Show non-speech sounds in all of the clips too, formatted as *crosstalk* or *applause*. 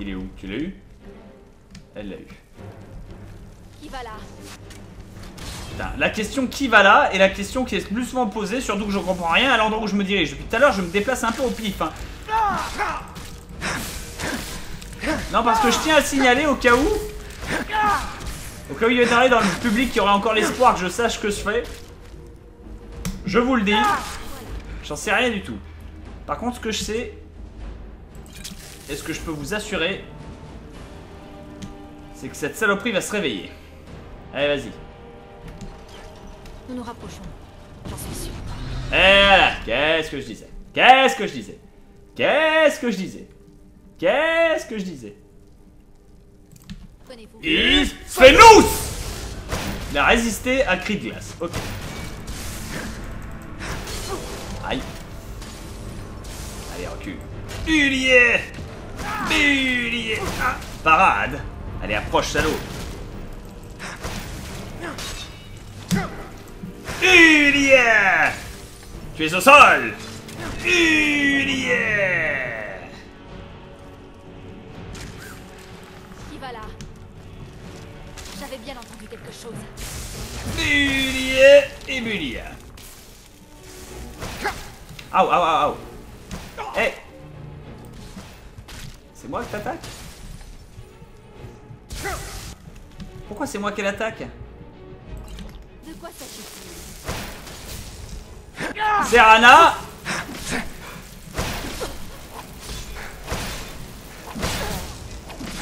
Il est où? Tu l'as eu? Elle l'a eu. Qui va là? Putain, la question qui va là est la question qui est le plus souvent posée, surtout que je comprends rien à l'endroit où je me dirige. Depuis tout à l'heure, je me déplace un peu au pif. hein. Non, parce que je tiens à le signaler au cas où. Au cas où il y a dans le public qui aurait encore l'espoir que je sache ce que je fais. Je vous le dis. J'en sais rien du tout. Par contre, ce que je sais, et ce que je peux vous assurer, c'est que cette saloperie va se réveiller. Allez, vas-y. Nous nous rapprochons. J'en suis sûr. Et voilà, qu'est-ce que je disais? Qu'est-ce que je disais? Qu'est-ce que je disais? Qu'est-ce que je disais? Prenez-vous. Isphénous Il a résisté à cri de glace. Ok. Aïe. Allez, recule. Ulier Ulier Ah, Parade. Allez, approche, salaud. Ulier Tu es au sol. Qui va là? J'avais bien entendu quelque chose. Bullier et Bullier. Aou, aou, aou, aou. Eh C'est moi qui t'attaque Pourquoi c'est moi qui l'attaque De quoi Serana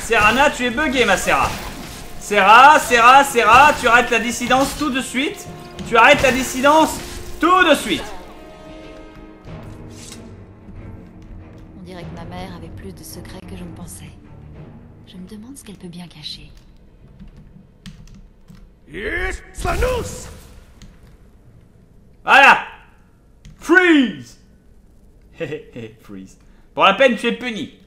Serana, tu es bugué, ma Serra. Serra, Serra, Serra, tu arrêtes la dissidence tout de suite. Tu arrêtes la dissidence tout de suite. De secrets que je ne pensais. Je me demande ce qu'elle peut bien cacher. Isphanous Voilà Freeze *laughs* freeze. Pour la peine, tu es puni.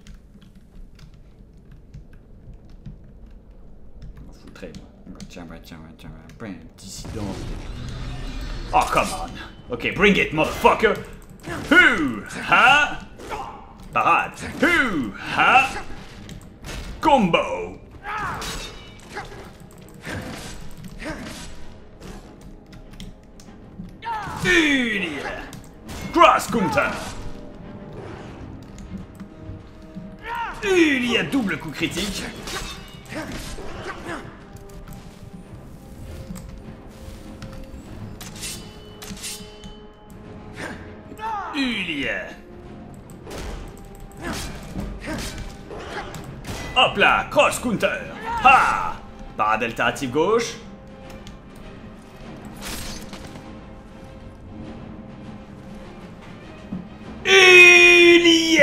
Je m'en foutrais, moi? Tiens, bah, tiens, bah, tiens, bah, bah, dissident. Oh, come on. Ok, bring it, motherfucker. Hu, ha. Parade. Hu, ha? Combo. Unie. Cross counter. Unie à double coup critique. Unie. Hop là, cross counter. Ha Parade alternative gauche. Unie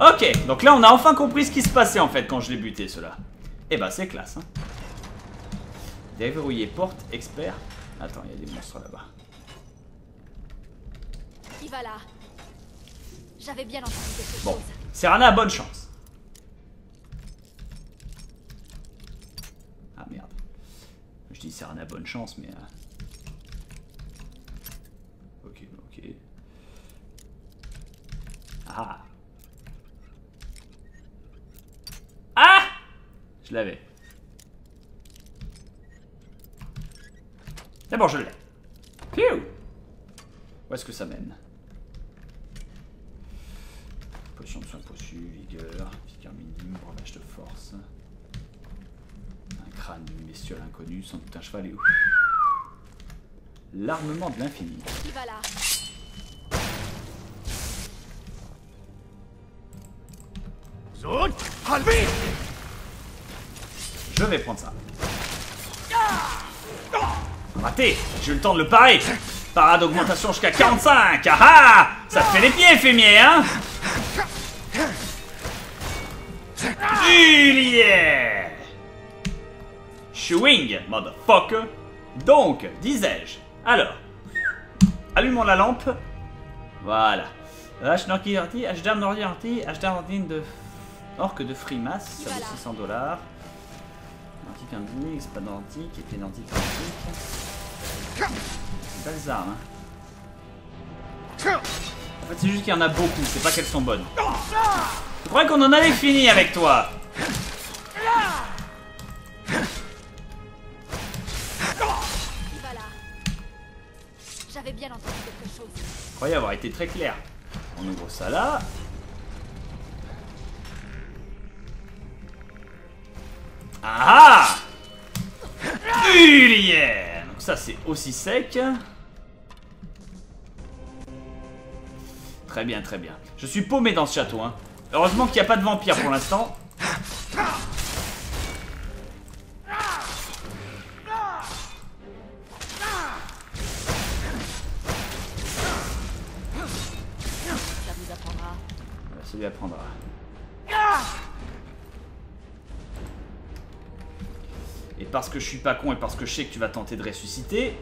Ok, donc là on a enfin compris ce qui se passait en fait quand je l'ai buté cela. Eh bah c'est classe hein. Déverrouiller porte, expert. Attends, il y a des monstres là-bas. Qui va là J'avais bien entendu quelque Bon, chose. Serana a bonne chance. Ah merde. Je dis Serana a bonne chance, mais... euh, Ok, ok. Ah Ah Je l'avais. Bon, je l'ai. Où est-ce que ça mène? Potion de soin possu, vigueur, vigueur minime, breuvage de force. Un crâne d'une bestiole inconnue, sans doute un cheval et... L'armement de l'infini. Qui va là? Zone. Halbi Je vais prendre ça. Raté. J'ai eu le temps de le parer. Parade d'augmentation jusqu'à 45 Ah ah! Ça te fait les pieds, Fémier, hein? Ulier Chewing, motherfucker Donc, disais-je. Alors, allumons la lampe. Voilà. H Norki Horti, H Dame Nordi Horti, H Dame Horti de Orque de Frimas, ça vaut Voilà. 600 dollars. Antique indique, c'est pas d'antique, épée d'antique antique. Belles armes, hein. En fait, c'est juste qu'il y en a beaucoup, c'est pas qu'elles sont bonnes. Je croyais qu'on en avait fini avec toi. Croyais avoir été très clair. On ouvre ça là. Ah ah Donc ça c'est aussi sec. Très bien, très bien. Je suis paumé dans ce château. Hein. Heureusement qu'il n'y a pas de vampire pour l'instant. Lui. Et parce que je suis pas con et parce que je sais que tu vas tenter de ressusciter.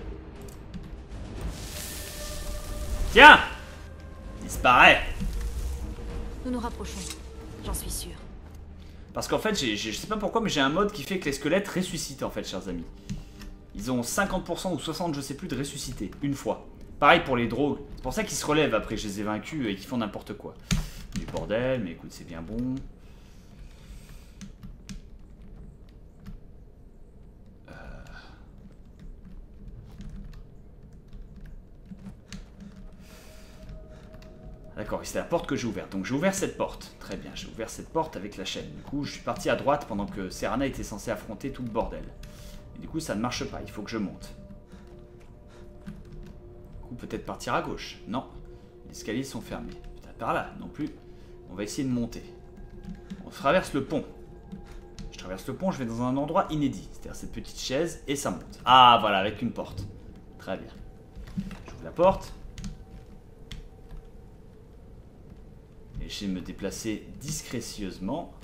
Tiens Disparaît Nous nous rapprochons. J'en suis sûr. Parce qu'en fait, j'ai- je sais pas pourquoi, mais j'ai un mode qui fait que les squelettes ressuscitent en fait, chers amis. Ils ont 50% ou 60%, je sais plus, de ressusciter, une fois. Pareil pour les drogues. C'est pour ça qu'ils se relèvent après, je les ai vaincus et qu'ils font n'importe quoi. Du bordel, mais écoute, c'est bien bon. Euh. D'accord, c'est la porte que j'ai ouverte. Donc j'ai ouvert cette porte. Très bien, j'ai ouvert cette porte avec la chaîne. Du coup, je suis parti à droite pendant que Serana était censée affronter tout le bordel. Et du coup, ça ne marche pas, il faut que je monte. Du coup, peut-être partir à gauche. Non, les escaliers sont fermés. Putain, par là, non plus. On va essayer de monter. On traverse le pont. Je traverse le pont, je vais dans un endroit inédit. C'est-à-dire cette petite chaise et ça monte. Ah, voilà, avec une porte. Très bien. J'ouvre la porte. Et je vais me déplacer discrétieusement.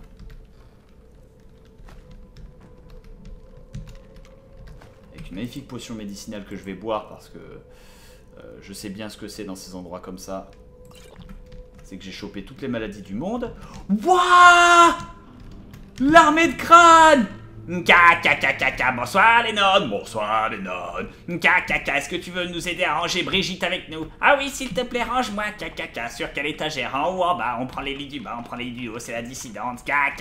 Avec une magnifique potion médicinale que je vais boire parce que euh, je sais bien ce que c'est dans ces endroits comme ça. C'est que j'ai chopé toutes les maladies du monde. Wouah L'armée de crâne Ka bonsoir les nonnes, bonsoir les nonnes. Ka est-ce que tu veux nous aider à ranger Brigitte avec nous? Ah oui, s'il te plaît, range-moi. Ka sur quelle étagère En haut, ou en bas On prend les lits du bas, on prend les lits du haut, c'est la dissidente. Ka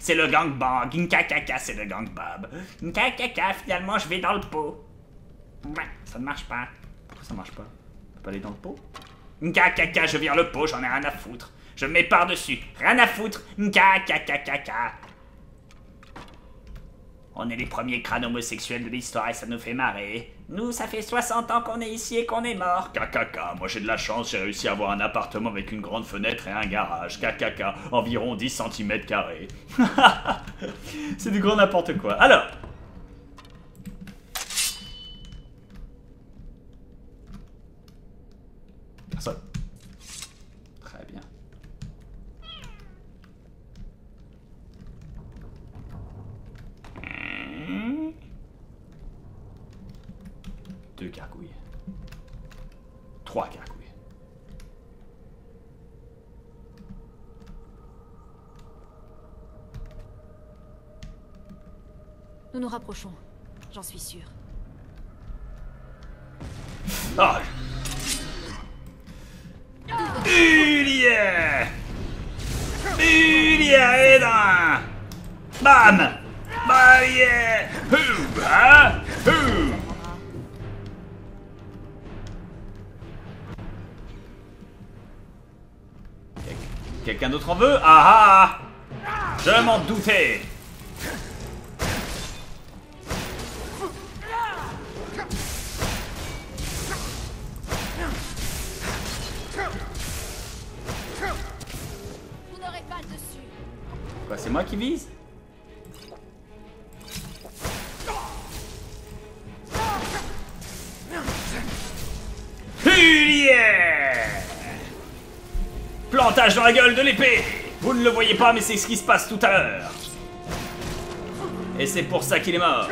c'est le gangbang. Ka c'est le gangbob. Ka finalement, je vais dans le pot. Ouais, ça ne marche pas. Pourquoi ça marche pas? On peut pas aller dans le pot? Ka je vire le pot, j'en ai rien à foutre. Je me mets par-dessus, rien à foutre. Ka on est les premiers crânes homosexuels de l'histoire et ça nous fait marrer. Nous, ça fait 60 ans qu'on est ici et qu'on est mort. Kakaka, moi j'ai de la chance, j'ai réussi à avoir un appartement avec une grande fenêtre et un garage. Kakaka, environ 10 cm. *laughs* C'est du grand n'importe quoi. Alors. Personne. Très bien. Deux gargouilles. Trois gargouilles. Nous nous rapprochons. J'en suis sûr. Ah Ulia Ulia est dans Bam. Bah yeah Hou hein? Hou Quelqu'un d'autre en veut? Ah ah. Je m'en doutais vise Plantage dans la gueule de l'épée. Vous ne le voyez pas, mais c'est ce qui se passe tout à l'heure. Et c'est pour ça qu'il est mort.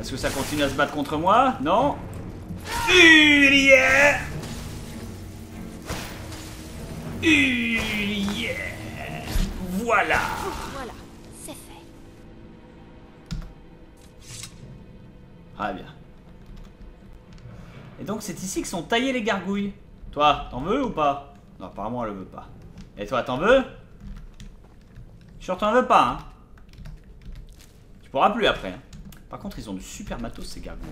Est-ce que ça continue à se battre contre moi? Non. Juliet Juliet Voilà Voilà, c'est fait. Très bien. Et donc c'est ici que sont taillées les gargouilles. Toi, t'en veux ou pas? Non, apparemment elle le veut pas. Et toi, t'en veux? Sûr, t'en veux pas, hein Tu pourras plus après. hein. Par contre, ils ont du super matos ces gargouilles.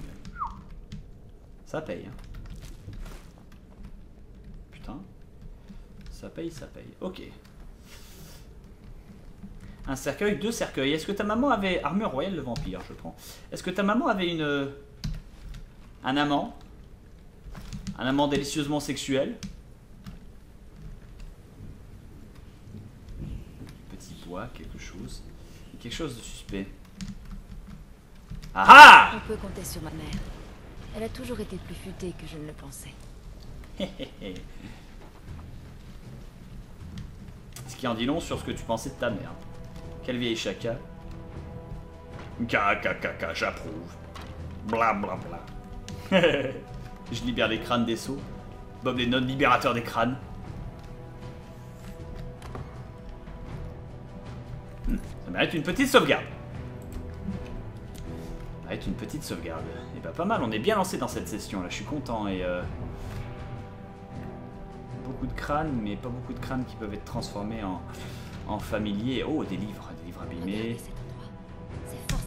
Ça paye. Hein. Putain. Ça paye, ça paye. Ok. Un cercueil, deux cercueils. Est-ce que ta maman avait... Armure royale de vampire, je prends. Est-ce que ta maman avait une... Un amant? Un amant délicieusement sexuel? Petit bois, quelque chose. Quelque chose de suspect. Ah On peut compter sur ma mère. Elle a toujours été plus futée que je ne le pensais. ah *laughs* Ce qui en dit long sur ce que tu pensais de ta mère. Quelle vieille chaka. Ka j'approuve. Bla bla bla. *laughs* Je libère les crânes des sceaux. Bob les notes libérateurs des crânes. Ça mérite une petite sauvegarde. Ça mérite une petite sauvegarde. Et bah pas mal, on est bien lancé dans cette session là, je suis content et euh, beaucoup de crânes, mais pas beaucoup de crânes qui peuvent être transformés en, en familiers. Oh, des livres, C'est force.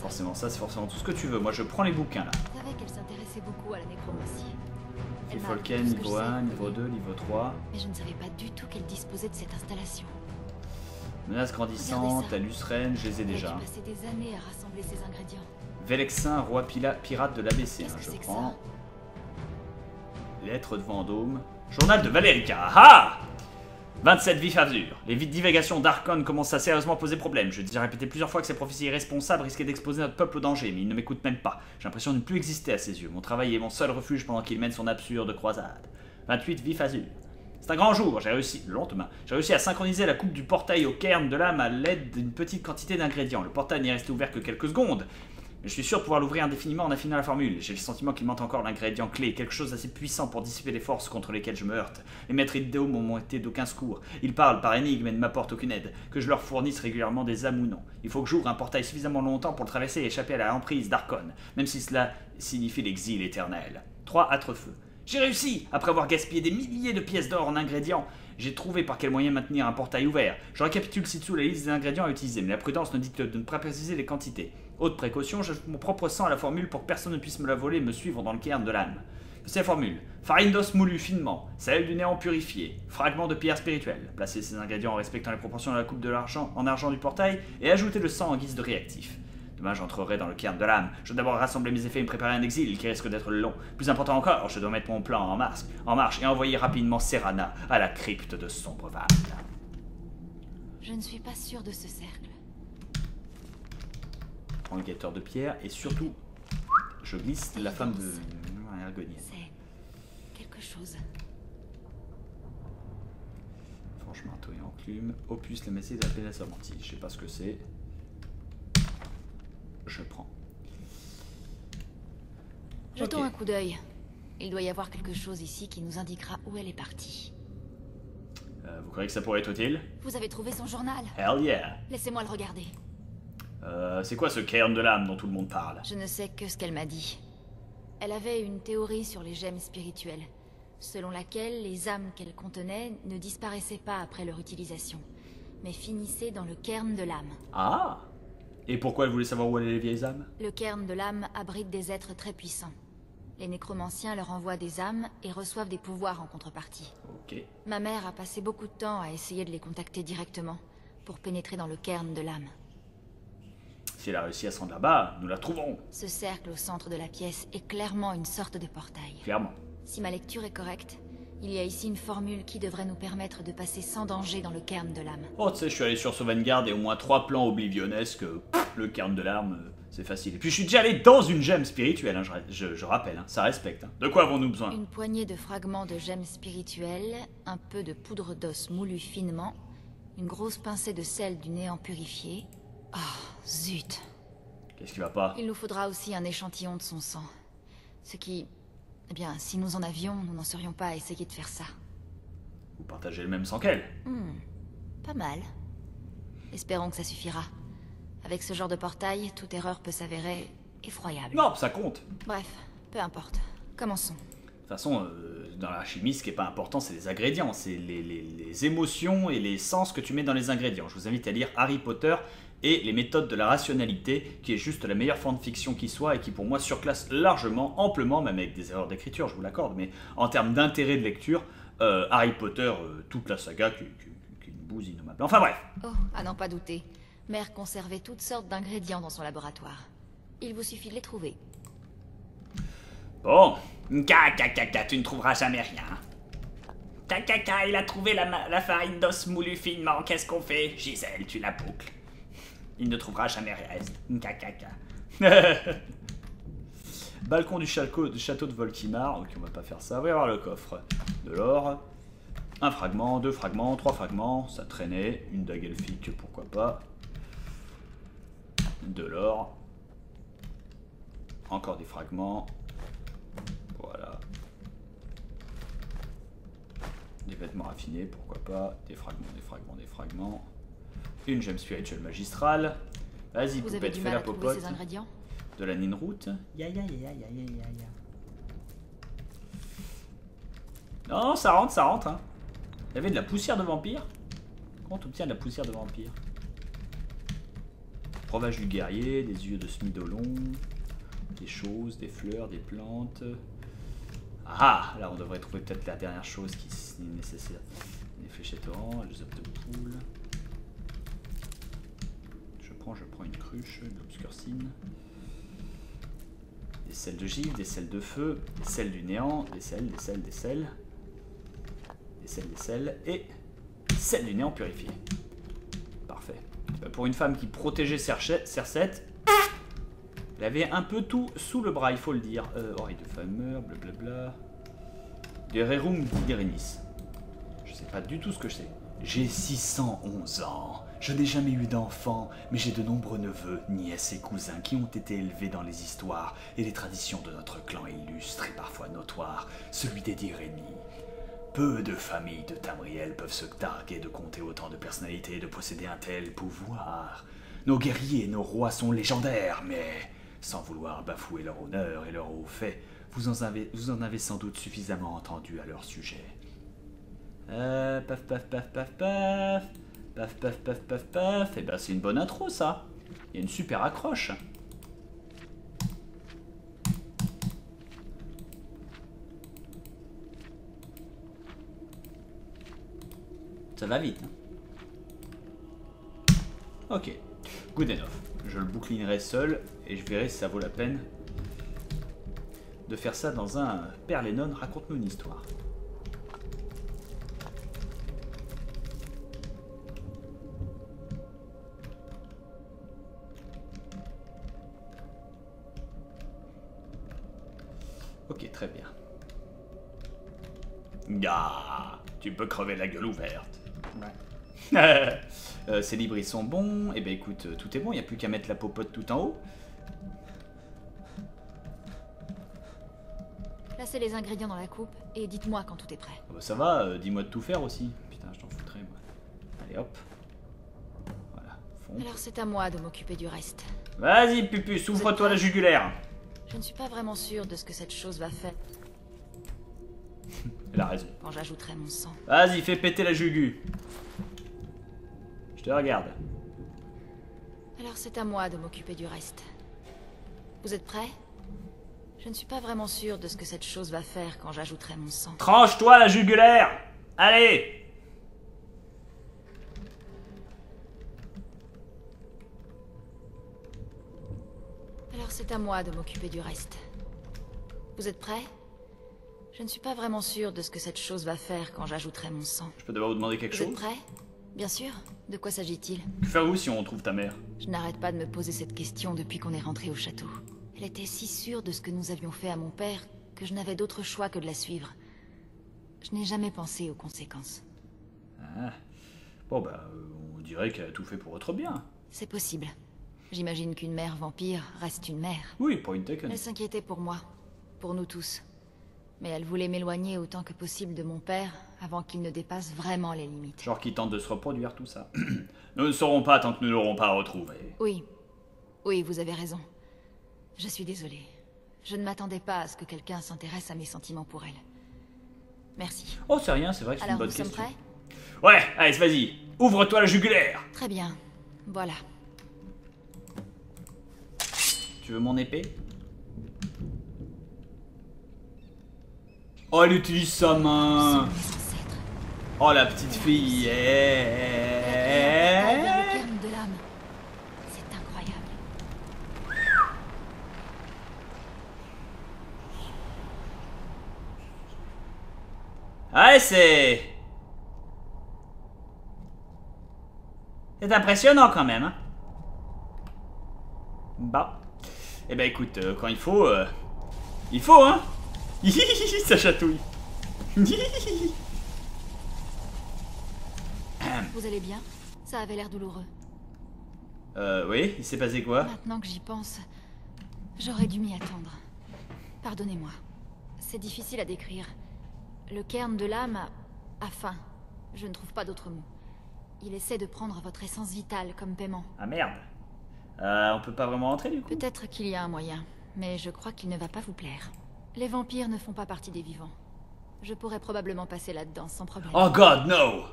Forcément, ça, c'est forcément tout ce que tu veux. Moi, je prends les bouquins là. Je savais qu'elle beaucoup à la nécromancie. Folken, niveau je sais, 1, niveau 2, niveau 3. Mais je ne savais pas du tout qu'elle disposait de cette installation. Menace grandissante, Lucrène, je les ai déjà. des années à rassembler ces ingrédients. Vélexin, roi pirate de l'ABC. Hein, je prends. Lettre de Vendôme. Journal de Valérica. Ah 27 vif azur. Les vides divagations d'Archon commencent à sérieusement poser problème. Je dis répété plusieurs fois que ces prophéties irresponsables risquaient d'exposer notre peuple au danger, mais il ne m'écoute même pas. J'ai l'impression de ne plus exister à ses yeux. Mon travail est mon seul refuge pendant qu'il mène son absurde croisade. 28 vif azur. C'est un grand jour, j'ai réussi, le j'ai réussi à synchroniser la coupe du portail au cairn de l'âme à l'aide d'une petite quantité d'ingrédients. Le portail n'est resté ouvert que quelques secondes, je suis sûr de pouvoir l'ouvrir indéfiniment en affinant la formule. J'ai le sentiment qu'il manque encore l'ingrédient clé, quelque chose d'assez puissant pour dissiper les forces contre lesquelles je me heurte. Les maîtres idéaux m'ont été d'aucun secours. Ils parlent par énigme et ne m'apportent aucune aide. Que je leur fournisse régulièrement des âmes ou non. Il faut que j'ouvre un portail suffisamment longtemps pour le traverser et échapper à la emprise d'Arcon, même si cela signifie l'exil éternel. 3 feu. J'ai réussi Après avoir gaspillé des milliers de pièces d'or en ingrédients, j'ai trouvé par quel moyen maintenir un portail ouvert. Je récapitule ci-dessous la liste des ingrédients à utiliser, mais la prudence ne dicte de ne pas préciser les quantités. Haute précaution, j'ajoute mon propre sang à la formule pour que personne ne puisse me la voler et me suivre dans le cairn de l'âme. C'est la formule. Farine d'os moulu finement, sel du néant purifié, fragment de pierre spirituelle. Placez ces ingrédients en respectant les proportions de la coupe de l'argent en argent du portail et ajoutez le sang en guise de réactif. Demain, j'entrerai dans le cairn de l'âme. Je dois d'abord rassembler mes effets et me préparer un exil qui risque d'être long. Plus important encore, je dois mettre mon plan en marche, en marche et envoyer rapidement Serana à la crypte de Sombreval. Je ne suis pas sûre de ce cercle. Prends le guetteur de pierre et surtout, je glisse la femme de Ergonienne. C'est quelque chose. Franchement, manteau et enclume. Opus, la message de la pénale sermentine. Je sais pas ce que c'est. Je prends. Jetons un coup d'œil. Il doit y avoir quelque chose ici qui nous indiquera où elle est partie. Euh, vous croyez que ça pourrait être utile? Vous avez trouvé son journal Hell yeah Laissez-moi le regarder. Euh, C'est quoi ce cairn de l'âme dont tout le monde parle? Je ne sais que ce qu'elle m'a dit. Elle avait une théorie sur les gemmes spirituelles, selon laquelle les âmes qu'elles contenaient ne disparaissaient pas après leur utilisation, mais finissaient dans le cairn de l'âme. Ah Et pourquoi elle voulait savoir où allaient les vieilles âmes? Le cairn de l'âme abrite des êtres très puissants. Les nécromanciens leur envoient des âmes et reçoivent des pouvoirs en contrepartie. Ok. Ma mère a passé beaucoup de temps à essayer de les contacter directement, pour pénétrer dans le cairn de l'âme. Si elle a réussi à se rendre là-bas, nous la trouverons. Ce cercle au centre de la pièce est clairement une sorte de portail. Clairement. Si ma lecture est correcte, il y a ici une formule qui devrait nous permettre de passer sans danger dans le cairn de l'âme. Oh, tu sais, je suis allé sur Sauvegarde et au moins trois plans oblivionnesques. pff, Le cairn de l'âme, euh, c'est facile. Et puis je suis déjà allé dans une gemme spirituelle, hein, je, je- je rappelle. hein, ça respecte. hein. De quoi avons-nous besoin? Une poignée de fragments de gemmes spirituelles, un peu de poudre d'os moulu finement, une grosse pincée de sel du néant purifié. Oh, zut. Qu'est-ce qui va pas? Il nous faudra aussi un échantillon de son sang. Ce qui... Eh bien, si nous en avions, nous n'en serions pas à essayer de faire ça. Vous partagez le même sang qu'elle. Hmm, pas mal. Espérons que ça suffira. Avec ce genre de portail, toute erreur peut s'avérer effroyable. Non, ça compte. Bref, Peu importe. Commençons. De toute façon, euh, dans la chimie, ce qui est pas important, c'est les ingrédients, c'est les, les- les émotions et les sens que tu mets dans les ingrédients. Je vous invite à lire Harry Potter et les méthodes de la rationalité, qui est juste la meilleure fanfiction qui soit et qui pour moi surclasse largement, amplement, même avec des erreurs d'écriture, je vous l'accorde, mais en termes d'intérêt de lecture, euh, Harry Potter, euh, toute la saga, qui, est une bouse innommable. Enfin bref, Oh, à n'en pas douter. Mère conservait toutes sortes d'ingrédients dans son laboratoire. Il vous suffit de les trouver. Bon, Kaka, tu ne trouveras jamais rien. Kaka, il a trouvé la, la farine d'os moulu finement, qu'est-ce qu'on fait? Gisèle, tu la boucles. Il ne trouvera jamais rien. Kaka. *laughs* Balcon du château, de Voltimar, ok on va pas faire ça, on va y avoir le coffre. De l'or, un fragment, deux fragments, trois fragments, ça traînait, une dague elfique, pourquoi pas. De l'or, encore des fragments, voilà. Des vêtements raffinés, pourquoi pas. Des fragments, des fragments, des fragments. Une gemme spirituelle magistrale. Vas-y, poupette, fais la popote. ces ingrédients De la ninroute. Ya ya ya ya ya ya ya ya. Non, ça rentre, ça rentre. Hein. Il y avait de la poussière de vampire. Comment on obtient de la poussière de vampire? Breuvage du guerrier, des yeux de smidolon, des choses, des fleurs, des plantes. Ah, là on devrait trouver peut-être la dernière chose qui est nécessaire. Des fléchettes oranges, des œufs de poule. Je prends, une cruche, de l'obscurcine. Des sels de givre, des sels de feu, des sels du néant, des sels, des sels, des sels. Des sels, des sels, et sels du néant purifié. Parfait. Bah, Pour une femme qui protégeait Cercette, elle avait un peu tout sous le bras, il faut le dire. Euh, oreille de fameur, blablabla. Des Rerum d'Irenis. Je sais pas du tout ce que je sais. J'ai 611 ans. Je n'ai jamais eu d'enfant, mais j'ai de nombreux neveux, nièces et cousins qui ont été élevés dans les histoires et les traditions de notre clan illustre et parfois notoire, celui des d'Irénie. Peu de familles de Tamriel peuvent se targuer de compter autant de personnalités et de posséder un tel pouvoir. Nos guerriers et nos rois sont légendaires, mais sans vouloir bafouer leur honneur et leur haut fait, vous en avez, vous en avez sans doute suffisamment entendu à leur sujet. Euh, paf paf paf paf paf. Paf paf paf paf paf. Et ben c'est une bonne intro ça. Il y a une super accroche. Ça va vite. hein. Ok. Good enough. Je le bouclinerai seul et je verrai si ça vaut la peine de faire ça dans un Père Lennon, raconte-nous une histoire. Ok, très bien. Ah, tu peux crever la gueule ouverte. *laughs* Euh, ces livres ils sont bons. Eh ben écoute, euh, tout est bon, il n'y a plus qu'à mettre la popote tout en haut. Placez les ingrédients dans la coupe et dites-moi quand tout est prêt. Ah bah, ça va, euh, dis-moi de tout faire aussi. Putain, je t'en foutrais moi. Allez hop. Voilà, fond. Alors c'est à moi de m'occuper du reste. Vas-y, Pupus, ouvre-toi la jugulaire. Je ne suis pas vraiment sûre de ce que cette chose va faire Elle a raison. quand j'ajouterai mon sang. Vas-y, fais péter la jugu. Je te regarde. Alors c'est à moi de m'occuper du reste. Vous êtes prêts? Je ne suis pas vraiment sûre de ce que cette chose va faire quand j'ajouterai mon sang. Tranche-toi la jugulaire Allez c'est à moi de m'occuper du reste. Vous êtes prêts Je ne suis pas vraiment sûre de ce que cette chose va faire quand j'ajouterai mon sang. Je peux d'abord vous demander quelque Vous êtes chose? prêts Bien sûr. De quoi s'agit-il? Que faire-vous si on trouve ta mère? Je n'arrête pas de me poser cette question depuis qu'on est rentré au château. Elle était si sûre de ce que nous avions fait à mon père que je n'avais d'autre choix que de la suivre. Je n'ai jamais pensé aux conséquences. Ah. Bon bah, on dirait qu'elle a tout fait pour votre bien. C'est possible. J'imagine qu'une mère vampire reste une mère. Oui, point taken. Elle s'inquiétait pour moi, pour nous tous. Mais elle voulait m'éloigner autant que possible de mon père avant qu'il ne dépasse vraiment les limites. Genre qui tente de se reproduire, tout ça. *clears throat* nous ne saurons pas tant que nous l'aurons pas retrouvé. Oui. Oui, vous avez raison. Je suis désolée. Je ne m'attendais pas à ce que quelqu'un s'intéresse à mes sentiments pour elle. Merci. Oh, c'est rien, c'est vrai que c'est une Alors, bonne nous sommes question. prêts? Ouais, allez, vas-y. Ouvre-toi la jugulaire. Très bien. Voilà. Tu veux mon épée Oh, elle utilise sa main. Oh, la petite fille. Le Eh. cairn de l'âme. C'est incroyable. Ouais, c'est... C'est impressionnant quand même, hein Bah. Eh ben écoute, euh, quand il faut... euh, Il faut, hein *laughs* Ça chatouille. Vous allez bien? Ça avait l'air douloureux. euh, oui, il s'est passé quoi? Maintenant que j'y pense, j'aurais dû m'y attendre. Pardonnez-moi. C'est difficile à décrire. Le cairn de l'âme a... a faim. Je ne trouve pas d'autre mot. Il essaie de prendre votre essence vitale comme paiement. Ah merde. Euh, on peut pas vraiment entrer du coup? Peut-être qu'il y a un moyen, mais je crois qu'il ne va pas vous plaire. Les vampires ne font pas partie des vivants. Je pourrais probablement passer là-dedans sans problème. Oh god, no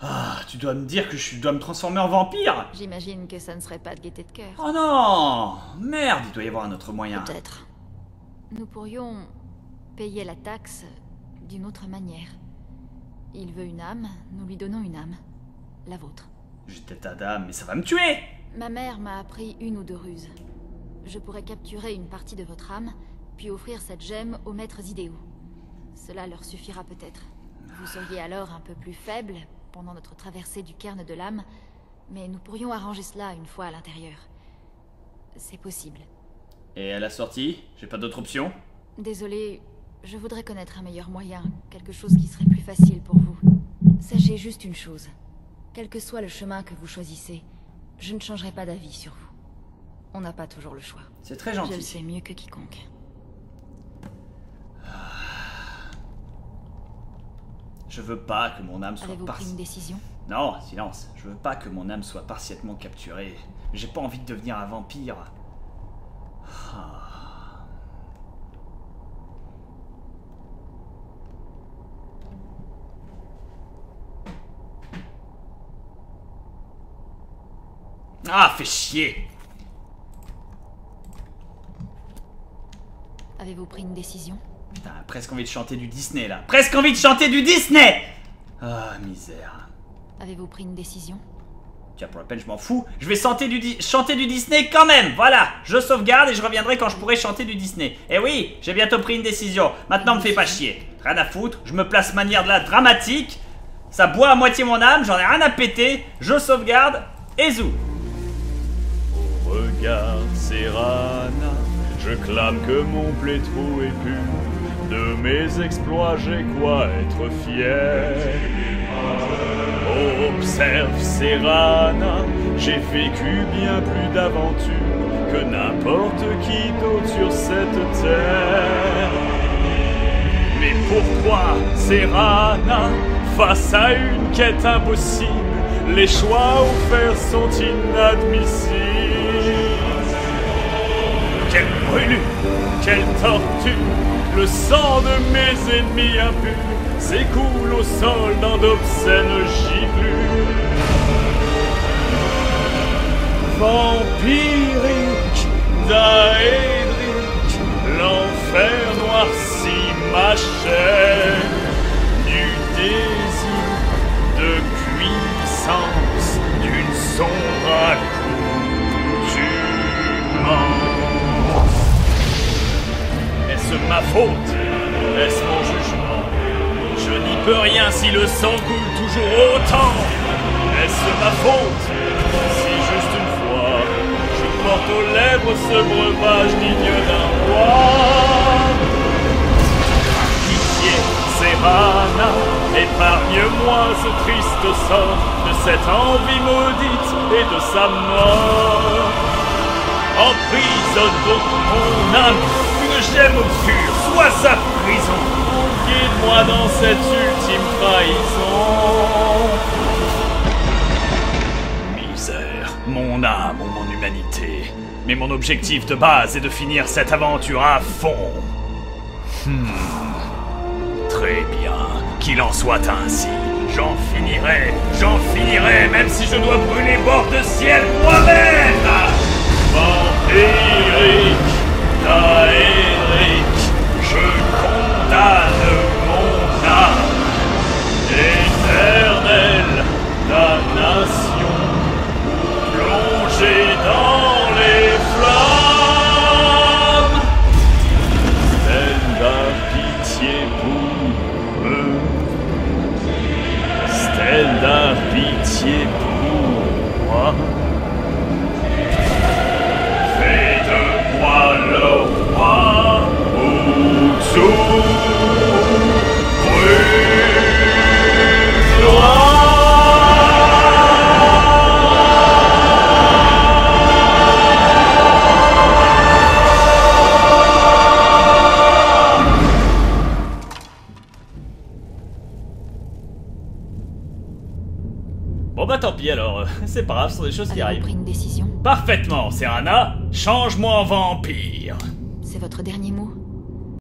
Ah, tu dois me dire que je dois me transformer en vampire J'imagine que ça ne serait pas de gaieté de cœur. Oh non Merde, il doit y avoir un autre moyen. Peut-être. Nous pourrions payer la taxe d'une autre manière. Il veut une âme, nous lui donnons une âme. La vôtre. J'étais ta dame, mais ça va me tuer Ma mère m'a appris une ou deux ruses. Je pourrais capturer une partie de votre âme, puis offrir cette gemme aux maîtres idéaux. Cela leur suffira peut-être. Vous seriez alors un peu plus faible pendant notre traversée du cairn de l'âme, mais nous pourrions arranger cela une fois à l'intérieur. C'est possible. Et à la sortie, j'ai pas d'autre option? Désolé, je voudrais connaître un meilleur moyen, quelque chose qui serait plus facile pour vous. Sachez juste une chose. Quel que soit le chemin que vous choisissez, je ne changerai pas d'avis sur vous. On n'a pas toujours le choix. C'est très Je le gentil. sais mieux que quiconque. Je veux pas que mon âme soit Avez-vous pris partielle. une décision? Non, silence. Je veux pas que mon âme soit partiellement capturée. J'ai pas envie de devenir un vampire. Ah. Ah, fais chier Avez-vous pris une décision? Putain, presque envie de chanter du Disney là. Presque envie de chanter du Disney Ah, misère. Avez-vous pris une décision? Tiens, pour la peine, je m'en fous. Je vais chanter du, Di- chanter du Disney quand même. Voilà, je sauvegarde et je reviendrai quand je pourrai chanter du Disney. Eh oui, j'ai bientôt pris une décision. Maintenant, me fais pas chier. Rien à foutre. Je me place manière de la dramatique. Ça boit à moitié mon âme. J'en ai rien à péter. Je sauvegarde et zou. Regarde Serrana, je clame que mon plétrou est pur. De mes exploits, j'ai quoi être fier. Oh, observe Serrana, j'ai vécu bien plus d'aventures que n'importe qui d'autre sur cette terre. Mais pourquoi, Serrana, face à une quête impossible, les choix offerts sont inadmissibles? Quelle brûlure, quelle torture, le sang de mes ennemis impurs s'écoule au sol dans d'obscènes giclures. Vampirique, daédrique, l'enfer noircit ma chair du désir de puissance d'une sombre Est-ce ma faute? Est-ce mon jugement? Je n'y peux rien si le sang coule toujours autant. Est-ce ma faute? Si juste une fois, je porte aux lèvres ce breuvage digne d'un roi. Pitié, Serrana, épargne-moi ce triste sort de cette envie maudite et de sa mort. Emprisonne donc mon âme, gemme obscure, soit sa prison. Guide-moi dans cette ultime trahison. Misère, mon âme ou mon humanité, Mais mon objectif de base est de finir cette aventure à fond. Hmm. Très bien. Qu'il en soit ainsi. J'en finirai, j'en finirai, même si je dois brûler bord de ciel moi-même Vampirique, Eric, je condamne sont des choses qui Avez-vous arrivent. pris une décision? Parfaitement, Serana, change-moi en vampire.